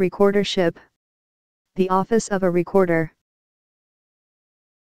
Recordership. The office of a recorder,